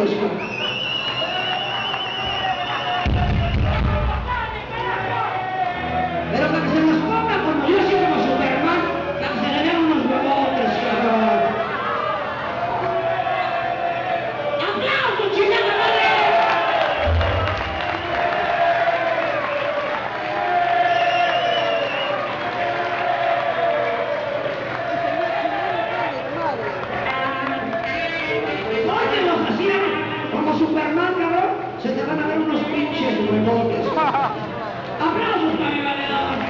Başkanım. Superman, cabrón, se te van a ver unos pinches huevotes. ¡Aplausos para mi valedor!